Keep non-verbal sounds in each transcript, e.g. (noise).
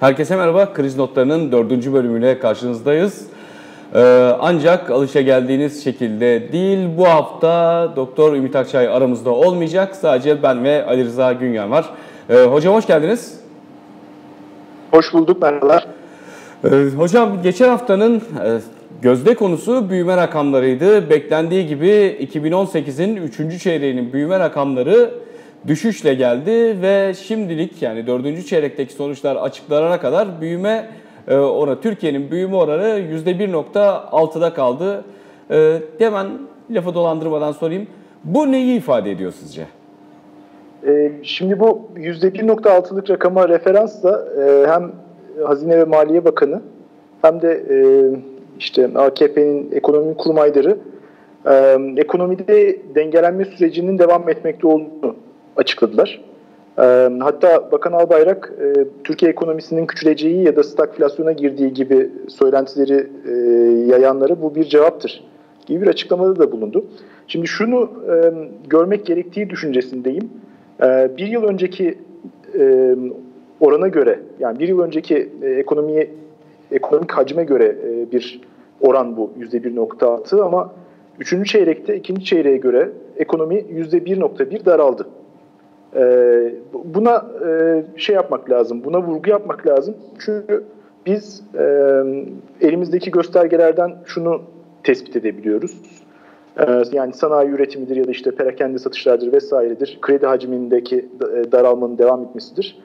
Herkese merhaba. Kriz Notları'nın dördüncü bölümüyle karşınızdayız. Ee, ancak alışa geldiğiniz şekilde değil. Bu hafta Doktor Ümit Akçay aramızda olmayacak. Sadece ben ve Ali Rıza Günyan var. Ee, hocam hoş geldiniz. Hoş bulduk, merhabalar. Ee, hocam geçen haftanın e, gözde konusu büyüme rakamlarıydı. Beklendiği gibi 2018'in 3. çeyreğinin büyüme rakamları düşüşle geldi ve şimdilik yani 4. çeyrekteki sonuçlar açıklanana kadar büyüme e, oranı Türkiye'nin büyüme oranı %1.6'da kaldı. E, hemen lafı dolandırmadan sorayım. Bu neyi ifade ediyor sizce? E, şimdi bu %1.6'lık rakama referansla hem Hazine ve Maliye Bakanı hem de işte AKP'nin ekonomi kurmayları ekonomide dengelenme sürecinin devam etmekte olduğunu açıkladılar. Hatta Bakan Albayrak Türkiye ekonomisinin küçüleceği ya da stagflasyona girdiği gibi söylentileri e, yayanlara bu bir cevaptır gibi bir açıklamada da bulundu. Şimdi şunu görmek gerektiği düşüncesindeyim. Bir yıl önceki orana göre yani bir yıl önceki e, ekonomiye ekonomik hacme göre bir oran bu %1.6 ama üçüncü çeyrekte ikinci çeyreğe göre ekonomi %1.1 daraldı. E, buna e, şey yapmak lazım, buna vurgu yapmak lazım. Çünkü biz e, elimizdeki göstergelerden şunu tespit edebiliyoruz. E, yani sanayi üretimidir ya da işte perakende satışlardır vesairedir. Kredi hacmindeki e, daralmanın devam etmesidir.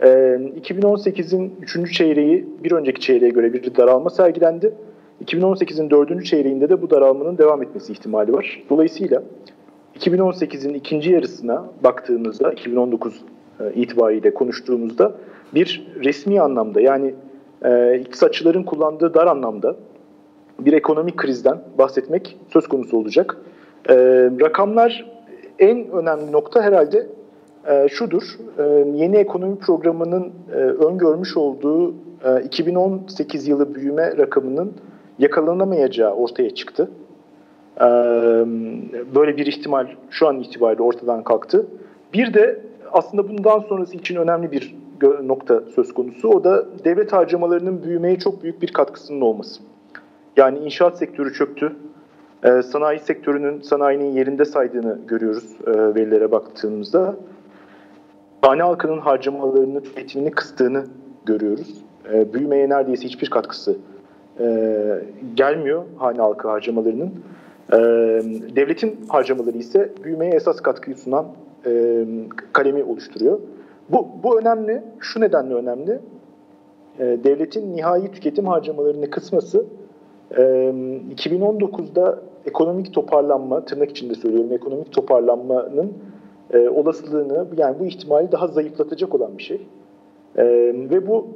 2018'in e, 3. çeyreği bir önceki çeyreğe göre bir daralma sergilendi. 2018'in 4. çeyreğinde de bu daralmanın devam etmesi ihtimali var. Dolayısıyla 2018'in ikinci yarısına baktığımızda 2019 e, itibariyle konuştuğumuzda bir resmi anlamda yani e, iktisatçıların kullandığı dar anlamda bir ekonomik krizden bahsetmek söz konusu olacak. E, rakamlar en önemli nokta herhalde e, şudur. E, yeni ekonomi programının e, öngörmüş olduğu e, 2018 yılı büyüme rakamının yakalanamayacağı ortaya çıktı. Böyle bir ihtimal şu an itibariyle ortadan kalktı. Bir de aslında bundan sonrası için önemli bir nokta söz konusu. O da devlet harcamalarının büyümeye çok büyük bir katkısının olması. Yani inşaat sektörü çöktü. Sanayi sektörünün sanayinin yerinde saydığını görüyoruz verilere baktığımızda hane halkının harcamalarını, tüketimini kıstığını görüyoruz. Büyümeye neredeyse hiçbir katkısı gelmiyor hane halkı harcamalarının. E, devletin harcamaları ise büyümeye esas katkıyı sunan e, kalemi oluşturuyor. Bu, bu önemli. Şu nedenle önemli. E, devletin nihai tüketim harcamalarını kısması e, 2019'da ekonomik toparlanma, tırnak içinde söylüyorum, ekonomik toparlanmanın e, olasılığını yani bu ihtimali daha zayıflatacak olan bir şey. E, ve bu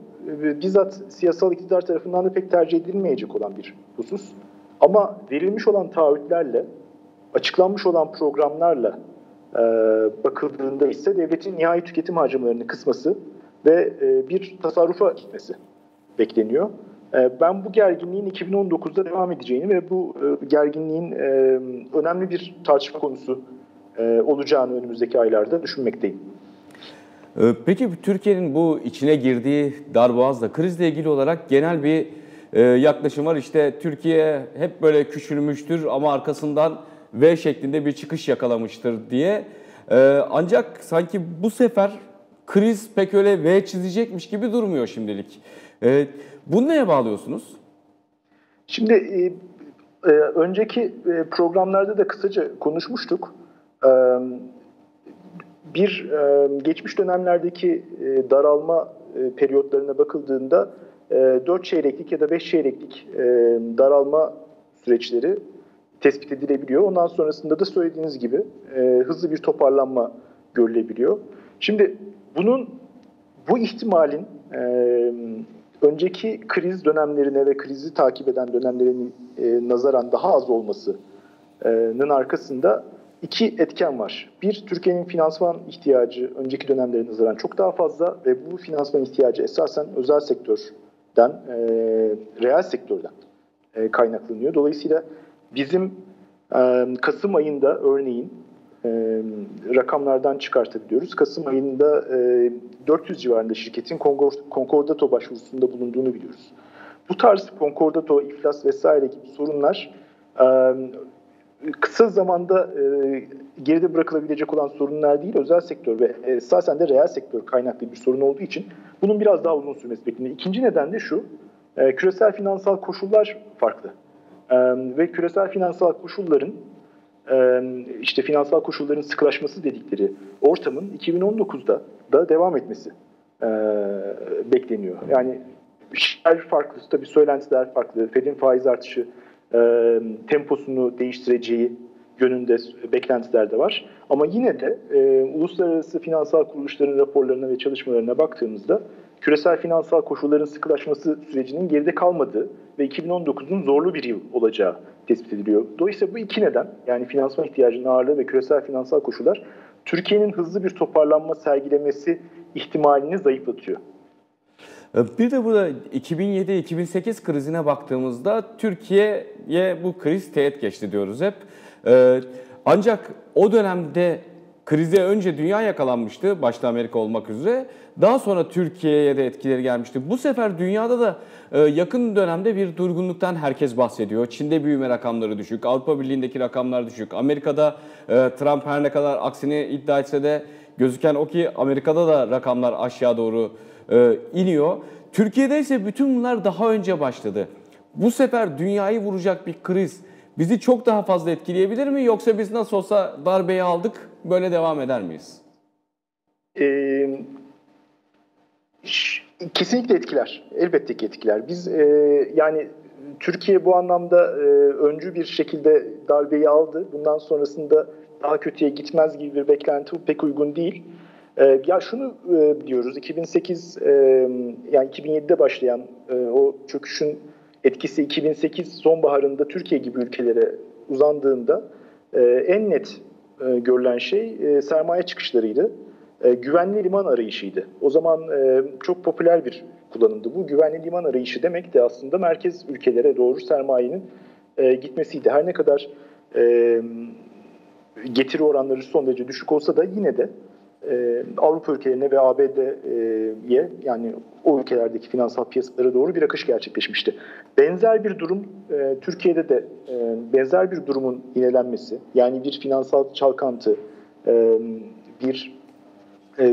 e, bizzat siyasal iktidar tarafından da pek tercih edilmeyecek olan bir husus. Ama verilmiş olan taahhütlerle, açıklanmış olan programlarla e, bakıldığında ise devletin nihai tüketim harcamalarını kısması ve e, bir tasarrufa gitmesi bekleniyor. E, ben bu gerginliğin 2019'da devam edeceğini ve bu e, gerginliğin e, önemli bir tartışma konusu e, olacağını önümüzdeki aylarda düşünmekteyim. Ee, peki Türkiye'nin bu içine girdiği darboğazla krizle ilgili olarak genel bir e, yaklaşım var. İşte Türkiye hep böyle küçülmüştür ama arkasından V şeklinde bir çıkış yakalamıştır diye. Ee, ancak sanki bu sefer kriz pek öyle V çizecekmiş gibi durmuyor şimdilik. Ee, bunu neye bağlıyorsunuz? Şimdi e, e, önceki programlarda da kısaca konuşmuştuk bir geçmiş dönemlerdeki daralma periyotlarına bakıldığında 4 çeyreklik ya da 5 çeyreklik daralma süreçleri tespit edilebiliyor. Ondan sonrasında da söylediğiniz gibi hızlı bir toparlanma görülebiliyor. Şimdi bunun bu ihtimalin önceki kriz dönemlerine ve krizi takip eden dönemlerine nazaran daha az olmasının arkasında iki etken var. Bir, Türkiye'nin finansman ihtiyacı önceki dönemlere nazaran çok daha fazla ve bu finansman ihtiyacı esasen özel sektörden, e, reel sektörden e, kaynaklanıyor. Dolayısıyla bizim e, Kasım ayında örneğin rakamlardan çıkartabiliyoruz. Kasım ayında 400 civarında şirketin konkordato başvurusunda bulunduğunu biliyoruz. Bu tarz konkordato, iflas vesaire gibi sorunlar kısa zamanda geride bırakılabilecek olan sorunlar değil, özel sektör ve esasen de reel sektör kaynaklı bir sorun olduğu için bunun biraz daha uzun sürmesi bekleniyor. İkinci neden de şu, küresel finansal koşullar farklı. Ve küresel finansal koşulların işte finansal koşulların sıkılaşması dedikleri ortamın 2019'da da devam etmesi bekleniyor. Yani şeyler farklı, tabii söylentiler farklı. Fed'in faiz artışı temposunu değiştireceği yönünde beklentiler de var. Ama yine de e, uluslararası finansal kuruluşların raporlarına ve çalışmalarına baktığımızda küresel finansal koşulların sıkılaşması sürecinin geride kalmadığı ve 2019'un zorlu bir yıl olacağı tespit ediliyor. Dolayısıyla bu iki neden yani finansman ihtiyacının ağırlığı ve küresel finansal koşullar Türkiye'nin hızlı bir toparlanma sergilemesi ihtimalini zayıflatıyor. Ee, bir de burada 2007-2008 krizine baktığımızda Türkiye'ye bu kriz teğet geçti diyoruz hep. Ee, ancak o dönemde krize önce dünya yakalanmıştı, başta Amerika olmak üzere. Daha sonra Türkiye'ye de etkileri gelmişti. Bu sefer dünyada da e, yakın dönemde bir durgunluktan herkes bahsediyor. Çin'de büyüme rakamları düşük, Avrupa Birliği'ndeki rakamlar düşük. Amerika'da e, Trump her ne kadar aksini iddia etse de gözüken o ki Amerika'da da rakamlar aşağı doğru e, iniyor. Türkiye'de ise bütün bunlar daha önce başladı. Bu sefer dünyayı vuracak bir kriz bizi çok daha fazla etkileyebilir mi? Yoksa biz nasıl olsa darbeyi aldık, böyle devam eder miyiz? Ee, kesinlikle etkiler. Elbette ki etkiler. Biz e, yani Türkiye bu anlamda e, öncü bir şekilde darbeyi aldı. Bundan sonrasında daha kötüye gitmez gibi bir beklenti pek uygun değil. E, ya şunu e, diyoruz, 2008 e, yani 2007'de başlayan e, o çöküşün etkisi 2008 sonbaharında Türkiye gibi ülkelere uzandığında e, en net e, görülen şey e, sermaye çıkışlarıydı. E, güvenli liman arayışıydı. O zaman e, çok popüler bir kullanımdı. Bu güvenli liman arayışı demek de aslında merkez ülkelere doğru sermayenin e, gitmesiydi. Her ne kadar e, getiri oranları son derece düşük olsa da yine de e, Avrupa ülkelerine ve ABD'ye yani o ülkelerdeki finansal piyasalara doğru bir akış gerçekleşmişti. Benzer bir durum e, Türkiye'de de e, benzer bir durumun yinelenmesi yani bir finansal çalkantı, bir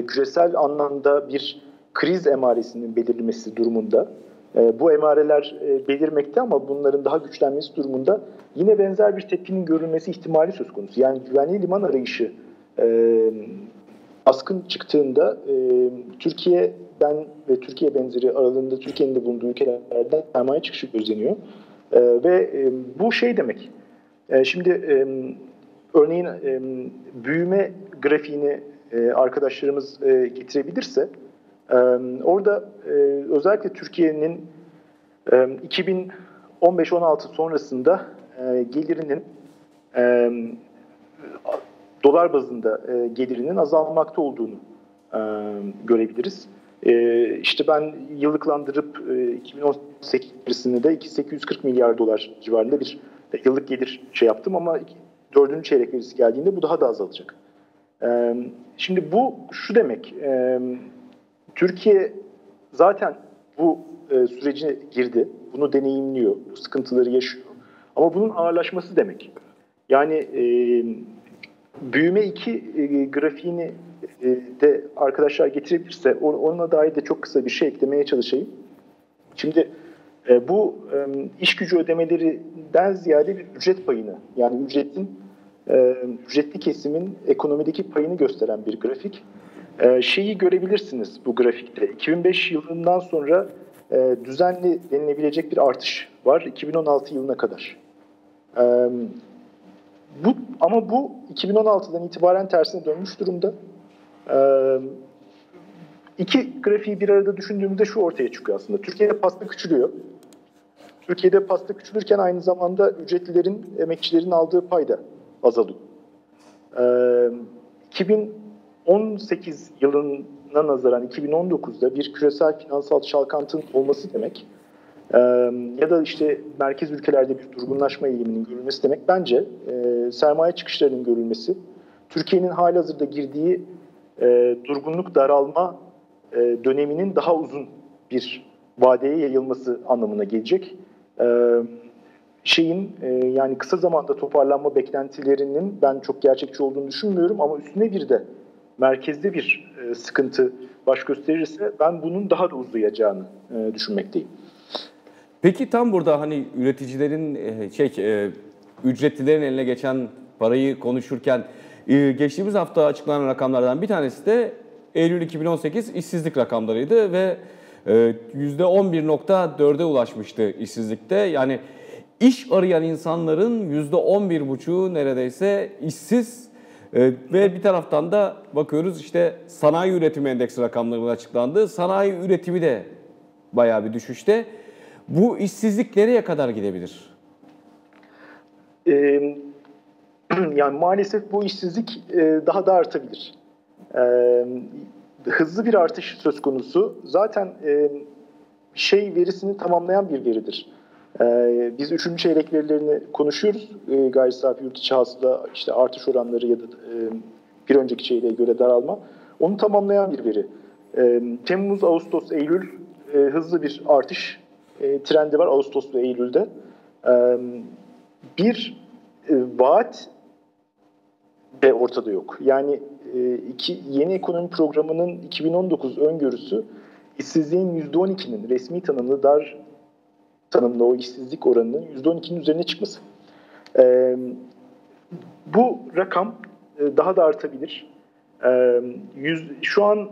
küresel anlamda bir kriz emaresinin belirlemesi durumunda bu emareler belirmekte ama bunların daha güçlenmesi durumunda yine benzer bir tepkinin görülmesi ihtimali söz konusu. Yani güvenli liman arayışı baskın çıktığında e, Türkiye'den ve Türkiye benzeri aralığında Türkiye'nin de bulunduğu ülkelerden sermaye çıkışı gözleniyor. E, ve e, bu şey demek. E, şimdi e, örneğin e, büyüme grafiğini e, arkadaşlarımız e, getirebilirse e, orada e, özellikle Türkiye'nin e, 2015-16 sonrasında e, gelirinin e, dolar bazında e, gelirinin azalmakta olduğunu e, görebiliriz. E, işte ben yıllıklandırıp e, 2018 içerisinde de 840 milyar dolar civarında bir yıllık gelir şey yaptım ama dördüncü çeyrek verisi geldiğinde bu daha da azalacak. E, şimdi bu şu demek, e, Türkiye zaten bu e, sürece girdi, bunu deneyimliyor, sıkıntıları yaşıyor. Ama bunun ağırlaşması demek. Yani e, büyüme 2 e, grafiğini e, de arkadaşlar getirebilirse ona dair de çok kısa bir şey eklemeye çalışayım. Şimdi e, bu e, iş gücü ödemelerinden ziyade bir ücret payını yani ücretin e, ücretli kesimin ekonomideki payını gösteren bir grafik. E, şeyi görebilirsiniz bu grafikte. 2005 yılından sonra düzenli denilebilecek bir artış var 2016 yılına kadar. Bu ama bu 2016'dan itibaren tersine dönmüş durumda. Ee, iki grafiği bir arada düşündüğümüzde şu ortaya çıkıyor aslında. Türkiye'de pasta küçülüyor. Türkiye'de pasta küçülürken aynı zamanda ücretlilerin, emekçilerin aldığı pay da azalıyor. Ee, 2018 yılına nazaran 2019'da bir küresel finansal çalkantının olması demek ya da işte merkez ülkelerde bir durgunlaşma eğiliminin görülmesi demek bence sermaye çıkışlarının görülmesi Türkiye'nin halihazırda girdiği durgunluk daralma döneminin daha uzun bir vadeye yayılması anlamına gelecek. Şeyin yani kısa zamanda toparlanma beklentilerinin ben çok gerçekçi olduğunu düşünmüyorum ama üstüne bir de merkezde bir sıkıntı baş gösterirse ben bunun daha da uzayacağını düşünmekteyim. Peki tam burada hani üreticilerin e, şey e, ücretlilerin eline geçen parayı konuşurken e, geçtiğimiz hafta açıklanan rakamlardan bir tanesi de Eylül 2018 işsizlik rakamlarıydı ve %11.4'e ulaşmıştı işsizlikte. Yani iş arayan insanların %11.5'u neredeyse işsiz ve bir taraftan da bakıyoruz işte sanayi üretimi endeksi rakamları açıklandı. Sanayi üretimi de bayağı bir düşüşte. Bu işsizlik nereye kadar gidebilir? Ee, (clears throat) yani maalesef bu işsizlik e, daha da artabilir. Ee, hızlı bir artış söz konusu. Zaten e, şey verisini tamamlayan bir veridir. Ee, biz üçüncü çeyrek verilerini konuşuyoruz. Ee, gayri safi yurt içi hasıla işte artış oranları ya da e, bir önceki çeyreğe göre daralma. Onu tamamlayan bir veri. Ee, Temmuz, Ağustos, Eylül e, hızlı bir artış e, trendi var Ağustos ve Eylül'de. E, bir e, vaat de ortada yok. Yani e, iki, yeni ekonomi programının 2019 öngörüsü işsizliğin %12'nin resmi tanımlı dar tanımlı o işsizlik oranının %12'nin üzerine çıkması. E, bu rakam e, daha da artabilir. E, yüz, şu an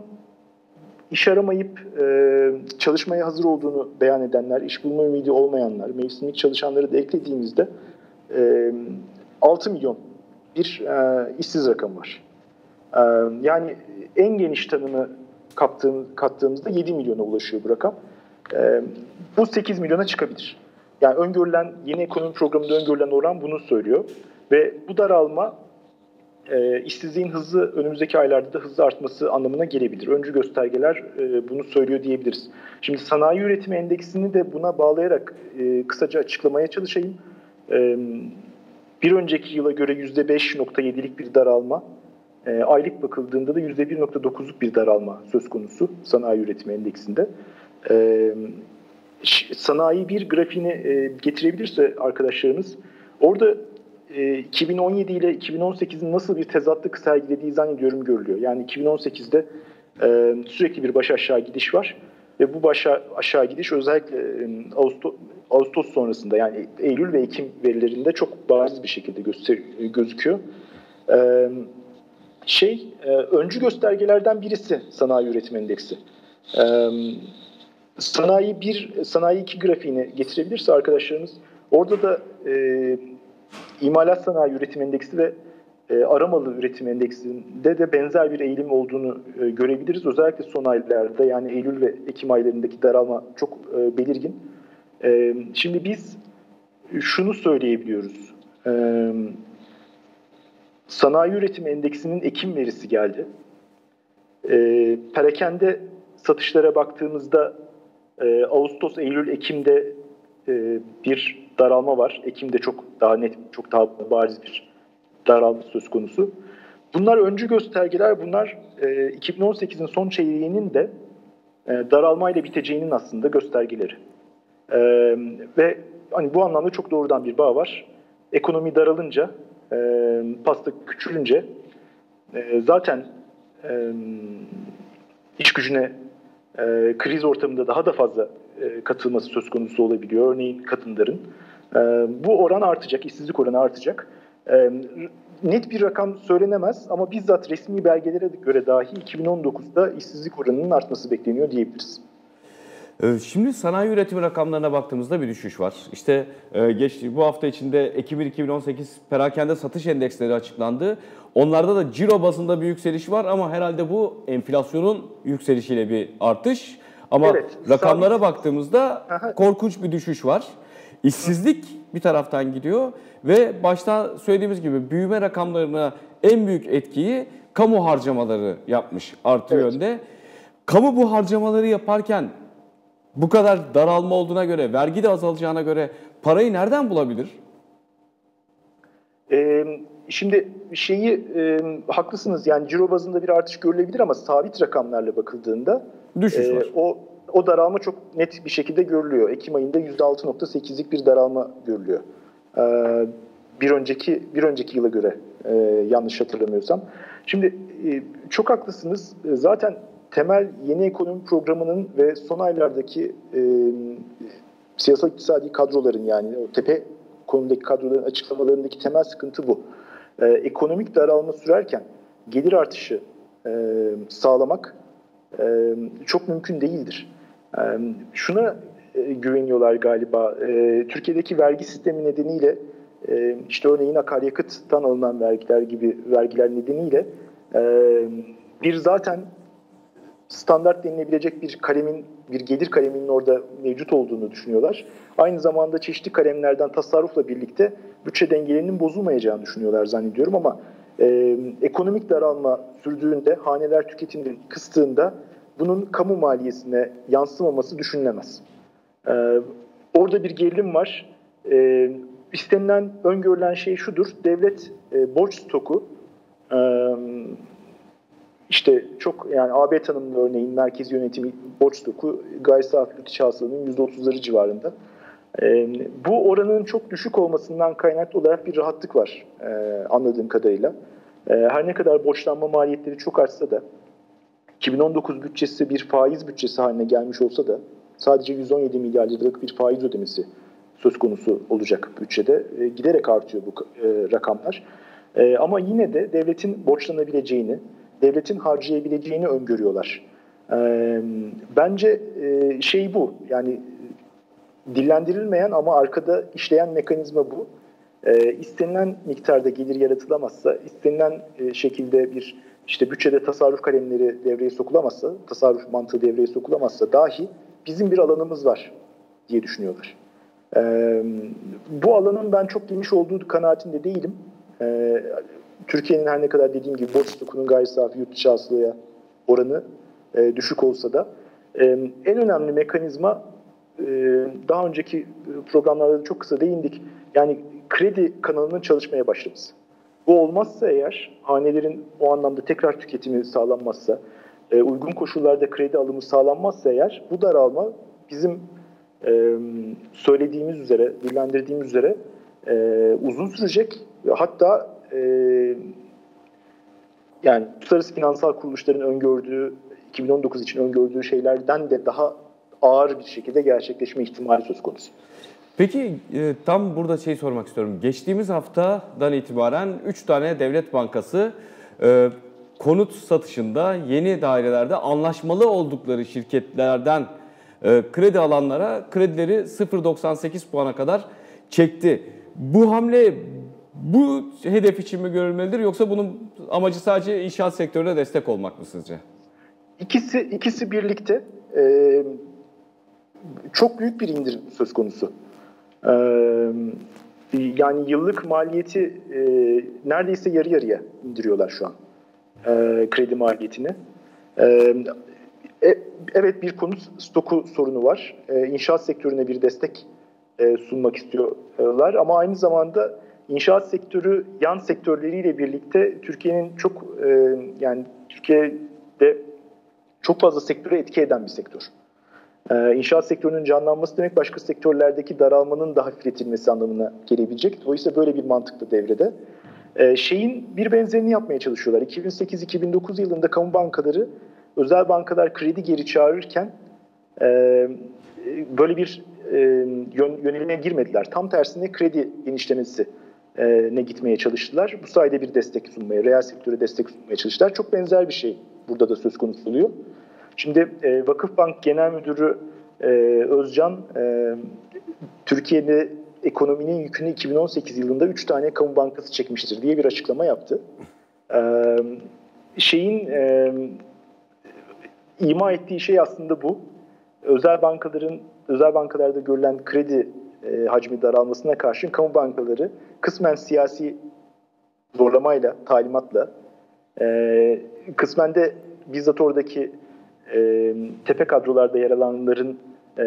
iş aramayıp e, çalışmaya hazır olduğunu beyan edenler, iş bulma ümidi olmayanlar, mevsimlik çalışanları da eklediğimizde e, 6 milyon bir e, işsiz rakam var. E, yani en geniş tanımı kaptığım, kattığımızda 7 milyona ulaşıyor bu rakam. E, bu 8 milyona çıkabilir. Yani öngörülen, yeni ekonomi programında öngörülen oran bunu söylüyor. Ve bu daralma e, işsizliğin hızlı önümüzdeki aylarda da hızlı artması anlamına gelebilir. Öncü göstergeler e, bunu söylüyor diyebiliriz. Şimdi sanayi üretimi endeksini de buna bağlayarak e, kısaca açıklamaya çalışayım. E, bir önceki yıla göre %5.7'lik bir daralma, e, aylık bakıldığında da %1.9'luk bir daralma söz konusu sanayi üretimi endeksinde. E, sanayi bir grafiğini e, getirebilirse arkadaşlarımız, orada 2017 e, ile 2018'in nasıl bir tezatlık sergilediği zannediyorum görülüyor. Yani 2018'de e, sürekli bir baş aşağı gidiş var ve bu baş aşağı gidiş özellikle e, Ağustos, sonrasında yani Eylül ve Ekim verilerinde çok bariz bir şekilde gözüküyor. Şey, öncü göstergelerden birisi sanayi üretim endeksi. Sanayi 1, sanayi 2 grafiğini getirebilirse arkadaşlarımız orada da İmalat sanayi üretim endeksi ve e, aramalı üretim endeksinde de benzer bir eğilim olduğunu e, görebiliriz. Özellikle son aylarda yani Eylül ve Ekim aylarındaki daralma çok e, belirgin. E, şimdi biz şunu söyleyebiliyoruz. E, sanayi üretim endeksinin Ekim verisi geldi. E, perakende satışlara baktığımızda e, Ağustos, Eylül, Ekim'de e, bir daralma var. Ekim'de çok daha net, çok daha bariz bir daralma söz konusu. Bunlar öncü göstergeler. Bunlar e, 2018'in son çeyreğinin de e, daralmayla biteceğinin aslında göstergeleri. E, ve hani bu anlamda çok doğrudan bir bağ var. Ekonomi daralınca, e, pasta küçülünce e, zaten e, iş gücüne e, kriz ortamında daha da fazla e, katılması söz konusu olabiliyor. Örneğin kadınların. E, bu oran artacak, işsizlik oranı artacak. E, net bir rakam söylenemez ama bizzat resmi belgelere göre dahi 2019'da işsizlik oranının artması bekleniyor diyebiliriz. Şimdi sanayi üretimi rakamlarına baktığımızda bir düşüş var. İşte geç, bu hafta içinde Ekim 2018 perakende satış endeksleri açıklandı. Onlarda da ciro bazında bir yükseliş var ama herhalde bu enflasyonun yükselişiyle bir artış. Ama evet, rakamlara sabit. baktığımızda korkunç bir düşüş var. İşsizlik bir taraftan gidiyor ve başta söylediğimiz gibi büyüme rakamlarına en büyük etkiyi kamu harcamaları yapmış artı evet. yönde. Kamu bu harcamaları yaparken bu kadar daralma olduğuna göre, vergi de azalacağına göre parayı nereden bulabilir? Ee, şimdi şeyi e, haklısınız yani ciro bazında bir artış görülebilir ama sabit rakamlarla bakıldığında düşüş e, var. O o daralma çok net bir şekilde görülüyor. Ekim ayında %6.8'lik bir daralma görülüyor. E, bir önceki bir önceki yıla göre e, yanlış hatırlamıyorsam. Şimdi e, çok haklısınız. E, zaten temel yeni ekonomi programının ve son aylardaki e, siyasal iktisadi kadroların yani o tepe konudaki kadroların açıklamalarındaki temel sıkıntı bu. E, ekonomik daralma sürerken gelir artışı e, sağlamak e, çok mümkün değildir. Şuna e, güveniyorlar galiba. E, Türkiye'deki vergi sistemi nedeniyle e, işte örneğin akaryakıttan alınan vergiler gibi vergiler nedeniyle bir zaten standart denilebilecek bir kalemin, bir gelir kaleminin orada mevcut olduğunu düşünüyorlar. Aynı zamanda çeşitli kalemlerden tasarrufla birlikte bütçe dengelerinin bozulmayacağını düşünüyorlar zannediyorum ama e, ekonomik daralma sürdüğünde, haneler tüketimini kıstığında bunun kamu maliyesine yansımaması düşünülemez. E, orada bir gerilim var. E, istenilen, öngörülen şey şudur, devlet e, borç stoku e, işte çok yani AB tanımlı örneğin merkez yönetimi borç stoku gayri safi yurt içi hasılanın %30'ları civarında. E, bu oranın çok düşük olmasından kaynaklı olarak bir rahatlık var e, anladığım kadarıyla. E, her ne kadar borçlanma maliyetleri çok artsa da 2019 bütçesi bir faiz bütçesi haline gelmiş olsa da sadece 117 milyar liralık bir faiz ödemesi söz konusu olacak bütçede. E, giderek artıyor bu e, rakamlar. E, ama yine de devletin borçlanabileceğini, devletin harcayabileceğini öngörüyorlar. E, bence e, şey bu, yani dillendirilmeyen ama arkada işleyen mekanizma bu. E, istenilen miktarda gelir yaratılamazsa, istenilen e, şekilde bir işte bütçede tasarruf kalemleri devreye sokulamazsa, tasarruf mantığı devreye sokulamazsa dahi bizim bir alanımız var diye düşünüyorlar. E, bu alanın ben çok geniş olduğu kanaatinde değilim. E, Türkiye'nin her ne kadar dediğim gibi borç stokunun gayri safi yurt dışı hasılaya oranı e, düşük olsa da e, en önemli mekanizma e, daha önceki programlarda da çok kısa değindik. Yani kredi kanalının çalışmaya başlaması. Bu olmazsa eğer hanelerin o anlamda tekrar tüketimi sağlanmazsa, e, uygun koşullarda kredi alımı sağlanmazsa eğer bu daralma bizim e, söylediğimiz üzere, dillendirdiğimiz üzere e, uzun sürecek. Hatta e, yani uluslararası finansal kuruluşların öngördüğü, 2019 için öngördüğü şeylerden de daha ağır bir şekilde gerçekleşme ihtimali söz konusu. Peki e, tam burada şey sormak istiyorum. Geçtiğimiz haftadan itibaren 3 tane devlet bankası e, konut satışında yeni dairelerde anlaşmalı oldukları şirketlerden e, kredi alanlara kredileri 0.98 puana kadar çekti. Bu hamle bu hedef için mi görülmelidir yoksa bunun amacı sadece inşaat sektörüne destek olmak mı sizce? İkisi ikisi birlikte e, çok büyük bir indirim söz konusu. E, yani yıllık maliyeti e, neredeyse yarı yarıya indiriyorlar şu an e, kredi maliyetini. E, evet bir konut stoku sorunu var. İnşaat sektörüne bir destek sunmak istiyorlar ama aynı zamanda inşaat sektörü yan sektörleriyle birlikte Türkiye'nin çok yani Türkiye'de çok fazla sektöre etki eden bir sektör. Ee, inşaat sektörünün canlanması demek başka sektörlerdeki daralmanın da hafifletilmesi anlamına gelebilecek. Dolayısıyla böyle bir mantıklı devrede. Ee, şeyin bir benzerini yapmaya çalışıyorlar. 2008-2009 yılında kamu bankaları özel bankalar kredi geri çağırırken e, böyle bir e, yön, girmediler. Tam tersine kredi genişlemesi ne gitmeye çalıştılar. Bu sayede bir destek sunmaya, reel sektöre destek sunmaya çalıştılar. Çok benzer bir şey burada da söz konusu oluyor. Şimdi e, Vakıfbank Genel Müdürü e, Özcan e, Türkiye'de ekonominin yükünü 2018 yılında 3 tane kamu bankası çekmiştir diye bir açıklama yaptı. E, şeyin e, ima ettiği şey aslında bu. Özel bankaların özel bankalarda görülen kredi e, hacmi daralmasına karşın kamu bankaları kısmen siyasi zorlamayla, talimatla, e, kısmen de bizzat oradaki e, tepe kadrolarda yer alanların e,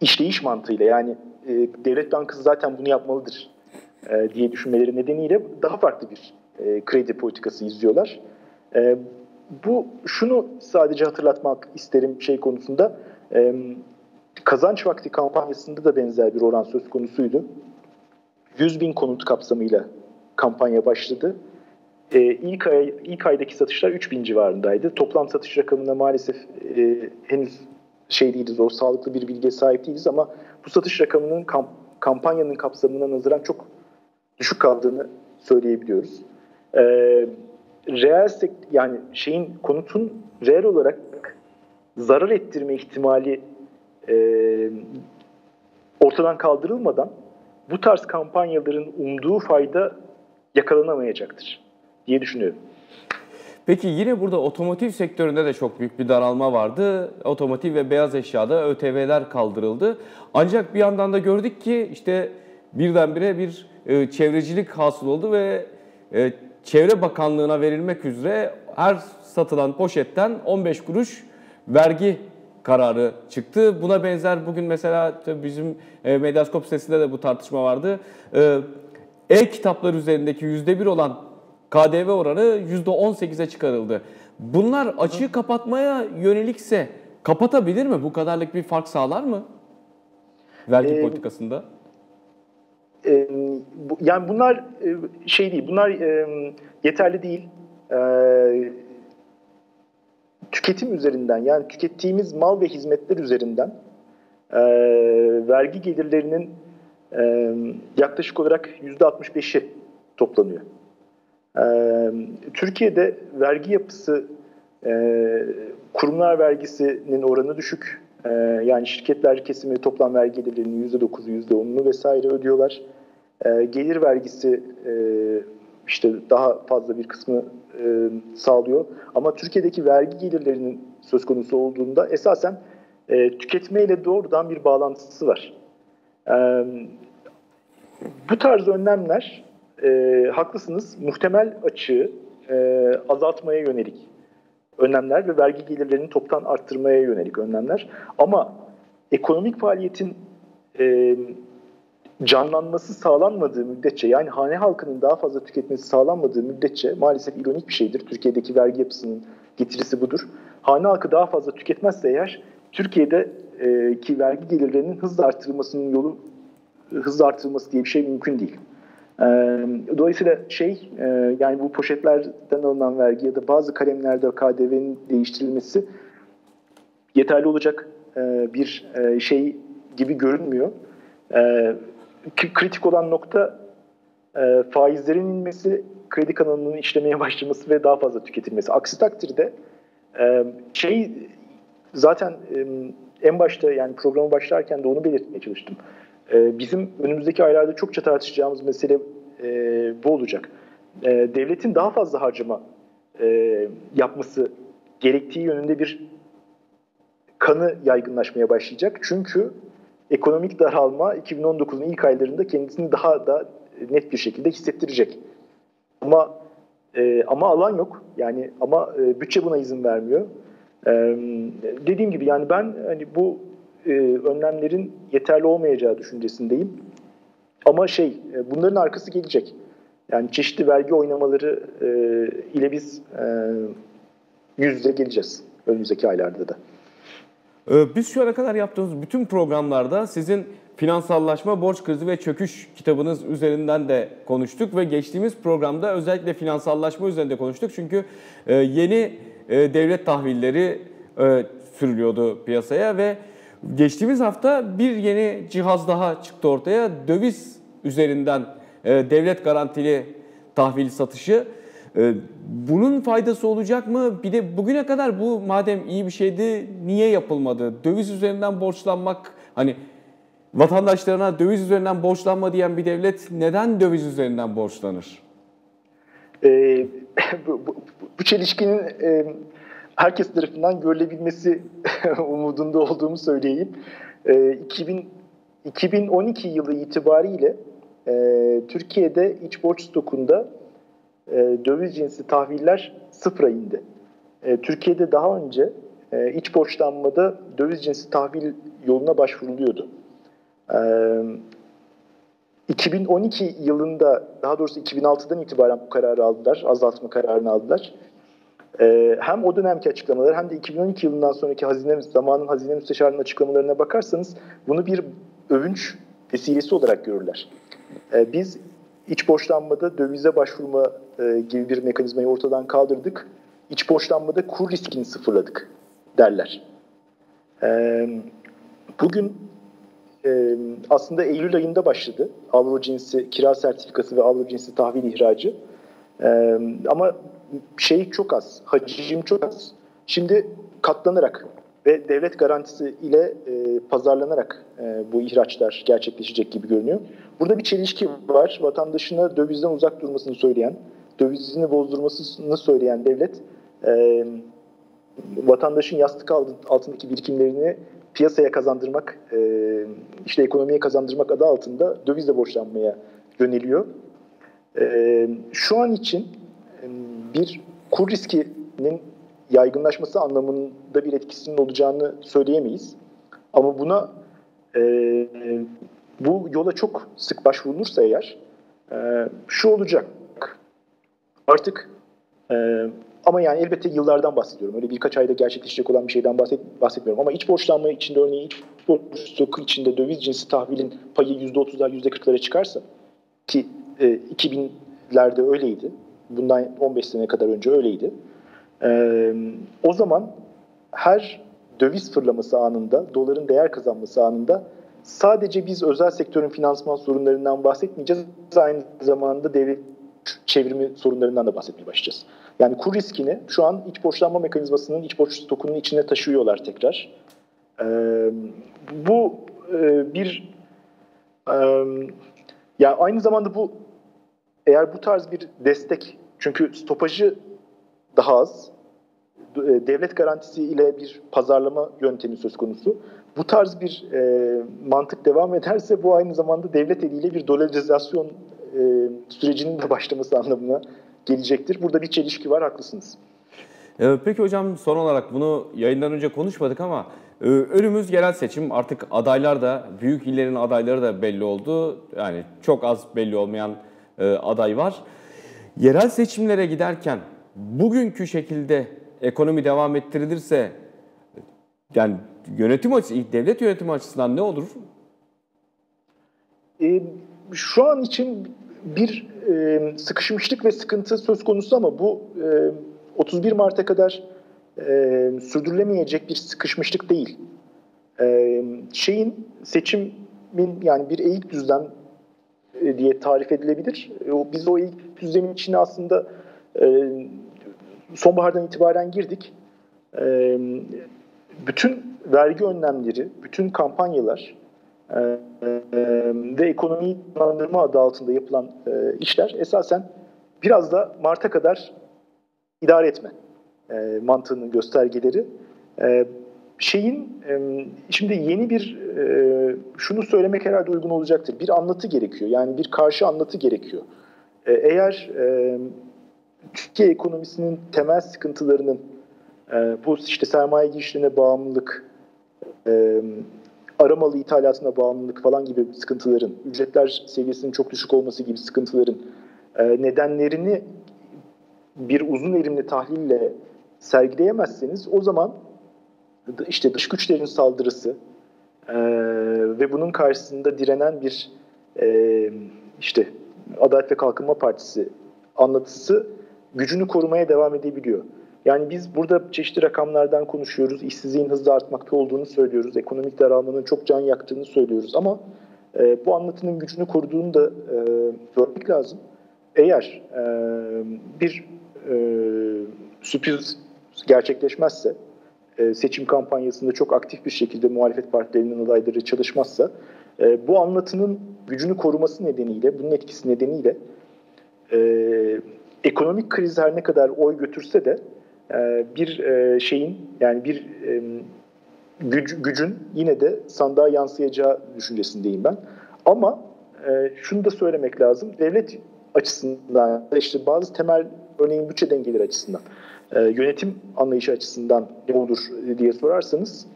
işleyiş mantığıyla yani e, devlet bankası zaten bunu yapmalıdır e, diye düşünmeleri nedeniyle daha farklı bir e, kredi politikası izliyorlar. E, bu şunu sadece hatırlatmak isterim şey konusunda. E, kazanç vakti kampanyasında da benzer bir oran söz konusuydu. 100 bin konut kapsamıyla kampanya başladı. E, ilk, ay, ilk aydaki satışlar 3 bin civarındaydı. Toplam satış rakamında maalesef e, henüz şey değiliz, o sağlıklı bir bilgiye sahip değiliz ama bu satış rakamının kamp, kampanyanın kapsamına nazaran çok düşük kaldığını söyleyebiliyoruz. E, reel yani şeyin konutun reel olarak zarar ettirme ihtimali e, ortadan kaldırılmadan bu tarz kampanyaların umduğu fayda yakalanamayacaktır diye düşünüyorum. Peki yine burada otomotiv sektöründe de çok büyük bir daralma vardı. Otomotiv ve beyaz eşyada ÖTV'ler kaldırıldı. Ancak bir yandan da gördük ki işte birdenbire bir e, çevrecilik hasıl oldu ve e, Çevre Bakanlığı'na verilmek üzere her satılan poşetten 15 kuruş vergi kararı çıktı. Buna benzer bugün mesela bizim e, Medyaskop sitesinde de bu tartışma vardı. E-kitaplar üzerindeki %1 olan KDV oranı %18'e çıkarıldı. Bunlar açığı kapatmaya yönelikse kapatabilir mi? Bu kadarlık bir fark sağlar mı? Vergi ee, politikasında. E, bu, yani bunlar e, şey değil, bunlar e, yeterli değil. E, tüketim üzerinden yani tükettiğimiz mal ve hizmetler üzerinden e, vergi gelirlerinin e, yaklaşık olarak %65'i toplanıyor. E, Türkiye'de vergi yapısı e, kurumlar vergisinin oranı düşük. E, yani şirketler kesimi toplam vergi gelirlerinin %9'u, %10'unu vesaire ödüyorlar. E, gelir vergisi e, işte daha fazla bir kısmı e, sağlıyor. Ama Türkiye'deki vergi gelirlerinin söz konusu olduğunda esasen tüketmeyle doğrudan bir bağlantısı var. Bu tarz önlemler e, haklısınız muhtemel açığı e, azaltmaya yönelik önlemler ve vergi gelirlerini toptan arttırmaya yönelik önlemler. Ama ekonomik faaliyetin e, canlanması sağlanmadığı müddetçe yani hane halkının daha fazla tüketmesi sağlanmadığı müddetçe maalesef ironik bir şeydir. Türkiye'deki vergi yapısının getirisi budur. Hane halkı daha fazla tüketmezse eğer Türkiye'de e, vergi gelirlerinin hızla artırılmasının yolu hızla artırılması diye bir şey mümkün değil. E, dolayısıyla şey e, yani bu poşetlerden alınan vergi ya da bazı kalemlerde KDV'nin değiştirilmesi yeterli olacak e, bir e, şey gibi görünmüyor. E, kritik olan nokta e, faizlerin inmesi, kredi kanalının işlemeye başlaması ve daha fazla tüketilmesi. Aksi takdirde e, şey zaten e, en başta yani programı başlarken de onu belirtmeye çalıştım. E, bizim önümüzdeki aylarda çokça tartışacağımız mesele e, bu olacak. E, devletin daha fazla harcama e, yapması gerektiği yönünde bir kanı yaygınlaşmaya başlayacak. Çünkü ekonomik daralma 2019'un ilk aylarında kendisini daha da net bir şekilde hissettirecek. Ama e, ama alan yok. Yani ama bütçe buna izin vermiyor. E, dediğim gibi yani ben hani bu e, önlemlerin yeterli olmayacağı düşüncesindeyim. Ama şey e, bunların arkası gelecek. Yani çeşitli vergi oynamaları e, ile biz e, geleceğiz önümüzdeki aylarda da. Ee, biz şu ana kadar yaptığımız bütün programlarda sizin Finansallaşma, Borç Krizi ve Çöküş kitabınız üzerinden de konuştuk ve geçtiğimiz programda özellikle finansallaşma üzerinde konuştuk. Çünkü e, yeni e, devlet tahvilleri e, sürülüyordu piyasaya ve geçtiğimiz hafta bir yeni cihaz daha çıktı ortaya. Döviz üzerinden devlet garantili tahvil satışı. Ee, bunun faydası olacak mı? Bir de bugüne kadar bu madem iyi bir şeydi niye yapılmadı? Döviz üzerinden borçlanmak hani vatandaşlarına döviz üzerinden borçlanma diyen bir devlet neden döviz üzerinden borçlanır? (laughs) Ee, bu, bu, bu çelişkinin e, herkes tarafından görülebilmesi (laughs) umudunda olduğumu söyleyeyim. E, 2000, 2012 yılı itibariyle e, Türkiye'de iç borç stokunda e, döviz cinsi tahviller sıfıra indi. E, Türkiye'de daha önce e, iç borçlanmada döviz cinsi tahvil yoluna başvuruluyordu. E, 2012 yılında daha doğrusu 2006'dan itibaren bu kararı aldılar. Azaltma kararını aldılar. Ee, hem o dönemki açıklamalar hem de 2012 yılından sonraki hazine zamanın hazine müsteşarının açıklamalarına bakarsanız bunu bir övünç vesilesi olarak görürler. Ee, biz iç borçlanmada dövize başvurma e, gibi bir mekanizmayı ortadan kaldırdık. İç borçlanmada kur riskini sıfırladık derler. Ee, bugün e, aslında Eylül ayında başladı. Avro cinsi kira sertifikası ve avro cinsi tahvil ihracı. Ama şey çok az, hacim çok az. Şimdi katlanarak ve devlet garantisi ile e, pazarlanarak e, bu ihraçlar gerçekleşecek gibi görünüyor. Burada bir çelişki var. Vatandaşına dövizden uzak durmasını söyleyen, dövizini bozdurmasını söyleyen devlet e, vatandaşın yastık altındaki birikimlerini piyasaya kazandırmak, e, işte ekonomiye kazandırmak adı altında dövizle borçlanmaya yöneliyor. E, şu an için bir kur riskinin yaygınlaşması anlamında bir etkisinin olacağını söyleyemeyiz. Ama buna e, bu yola çok sık başvurulursa eğer e, şu olacak. Artık e, ama yani elbette yıllardan bahsediyorum. Öyle birkaç ayda gerçekleşecek olan bir şeyden bahset, bahsetmiyorum. Ama iç borçlanma içinde örneğin iç borç stoku içinde döviz cinsi tahvilin payı %30'lar %40'lara çıkarsa ki e, 2000'lerde öyleydi. Bundan 15 sene kadar önce öyleydi. E, o zaman her döviz fırlaması anında, doların değer kazanması anında sadece biz özel sektörün finansman sorunlarından bahsetmeyeceğiz. Aynı zamanda devlet çevrimi sorunlarından da bahsetmeye başlayacağız. Yani kur riskini şu an iç borçlanma mekanizmasının iç borç stokunun içine taşıyorlar tekrar. Ee, bu e, bir e, yani aynı zamanda bu eğer bu tarz bir destek çünkü stopajı daha az e, devlet garantisi ile bir pazarlama yöntemi söz konusu. Bu tarz bir e, mantık devam ederse bu aynı zamanda devlet eliyle bir dolarizasyon e, sürecinin de başlaması anlamına gelecektir. Burada bir çelişki var, haklısınız. Ee, peki hocam son olarak bunu yayından önce konuşmadık ama e, önümüz yerel seçim artık adaylar da büyük illerin adayları da belli oldu. Yani çok az belli olmayan aday var. Yerel seçimlere giderken bugünkü şekilde ekonomi devam ettirilirse yani yönetim açısı, devlet yönetimi açısından ne olur? E, şu an için bir e, sıkışmışlık ve sıkıntı söz konusu ama bu e, 31 Mart'a kadar e, sürdürülemeyecek bir sıkışmışlık değil. E, şeyin seçimin yani bir eğik düzlem e, diye tarif edilebilir. E, biz o eğik düzlemin içine aslında e, sonbahardan itibaren girdik. E, bütün vergi önlemleri, bütün kampanyalar e, ve ekonomiyi canlandırma adı altında yapılan e, işler esasen biraz da Mart'a kadar idare etme e, mantığının göstergeleri. Şeyin şimdi yeni bir e, şunu söylemek herhalde uygun olacaktır. Bir anlatı gerekiyor. Yani bir karşı anlatı gerekiyor. E, eğer Türkiye ekonomisinin temel sıkıntılarının e, bu işte sermaye girişlerine bağımlılık, aramalı ithalatına bağımlılık falan gibi sıkıntıların, ücretler seviyesinin çok düşük olması gibi sıkıntıların nedenlerini bir uzun erimli tahlille sergileyemezseniz o zaman işte dış güçlerin saldırısı e, ve bunun karşısında direnen bir e, işte Adalet ve Kalkınma Partisi anlatısı gücünü korumaya devam edebiliyor. Yani biz burada çeşitli rakamlardan konuşuyoruz. İşsizliğin hızla artmakta olduğunu söylüyoruz. Ekonomik daralmanın çok can yaktığını söylüyoruz. Ama e, bu anlatının gücünü koruduğunu da e, görmek lazım. Eğer e, bir e, sürpriz gerçekleşmezse, seçim kampanyasında çok aktif bir şekilde muhalefet partilerinin adayları çalışmazsa, e, bu anlatının gücünü koruması nedeniyle, bunun etkisi nedeniyle e, ekonomik kriz her ne kadar oy götürse de e, bir e, şeyin yani bir e, güc, gücün yine de sandığa yansıyacağı düşüncesindeyim ben. Ama şunu da söylemek lazım. Devlet açısından işte bazı temel örneğin bütçe dengeleri açısından yönetim anlayışı açısından ne olur diye sorarsanız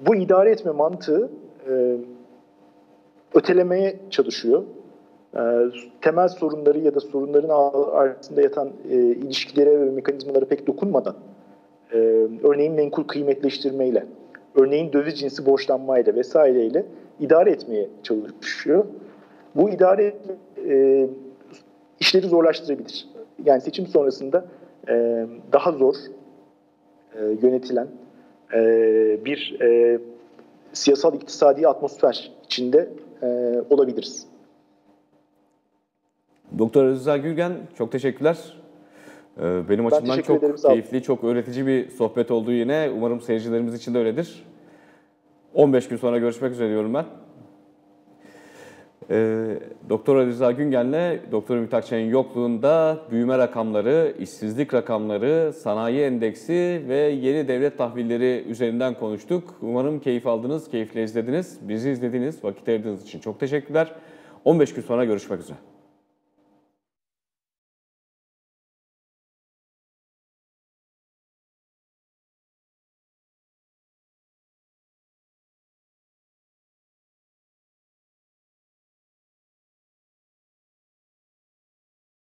bu idare etme mantığı ötelemeye çalışıyor. E, temel sorunları ya da sorunların arkasında yatan e, ilişkilere ve mekanizmalara pek dokunmadan, e, örneğin menkul kıymetleştirmeyle, örneğin döviz cinsi borçlanmayla vesaireyle idare etmeye çalışıyor. Bu idare e, işleri zorlaştırabilir. Yani seçim sonrasında e, daha zor e, yönetilen e, bir e, siyasal iktisadi atmosfer içinde e, olabiliriz. Doktor Rıza Gülgen çok teşekkürler. Ee, Benim açımdan teşekkür çok ederim, keyifli, çok öğretici bir sohbet oldu yine. Umarım seyircilerimiz için de öyledir. 15 gün sonra görüşmek üzere diyorum ben. Ee, Doktor Rıza Güngen'le Doktor Ümit Akçay'ın yokluğunda büyüme rakamları, işsizlik rakamları, sanayi endeksi ve yeni devlet tahvilleri üzerinden konuştuk. Umarım keyif aldınız, keyifle izlediniz. Bizi izlediğiniz, vakit ayırdığınız için çok teşekkürler. 15 gün sonra görüşmek üzere.